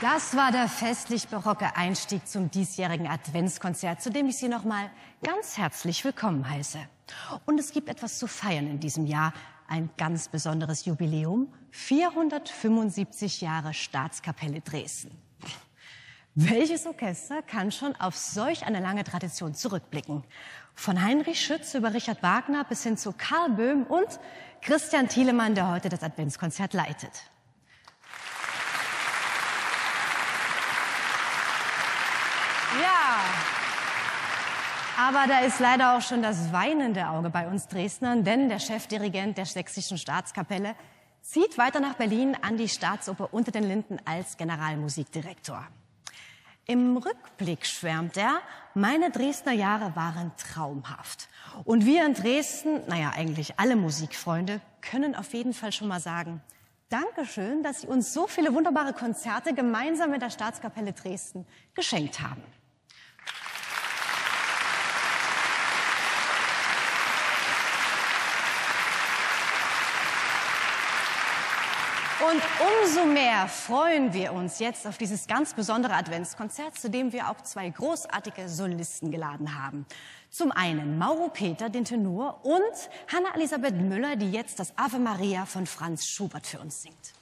Das war der festlich barocke Einstieg zum diesjährigen Adventskonzert, zu dem ich Sie noch mal ganz herzlich willkommen heiße. Und es gibt etwas zu feiern in diesem Jahr, ein ganz besonderes Jubiläum, 475 Jahre Staatskapelle Dresden. Welches Orchester kann schon auf solch eine lange Tradition zurückblicken? Von Heinrich Schütz über Richard Wagner bis hin zu Karl Böhm und Christian Thielemann, der heute das Adventskonzert leitet. Aber da ist leider auch schon das weinende Auge bei uns Dresdnern, denn der Chefdirigent der Sächsischen Staatskapelle zieht weiter nach Berlin an die Staatsoper unter den Linden als Generalmusikdirektor. Im Rückblick schwärmt er, meine Dresdner Jahre waren traumhaft. Und wir in Dresden, naja, eigentlich alle Musikfreunde, können auf jeden Fall schon mal sagen, Dankeschön, dass Sie uns so viele wunderbare Konzerte gemeinsam mit der Staatskapelle Dresden geschenkt haben. Und umso mehr freuen wir uns jetzt auf dieses ganz besondere Adventskonzert, zu dem wir auch zwei großartige Solisten geladen haben. Zum einen Mauro Peter, den Tenor, und Hanna Elisabeth Müller, die jetzt das Ave Maria von Franz Schubert für uns singt.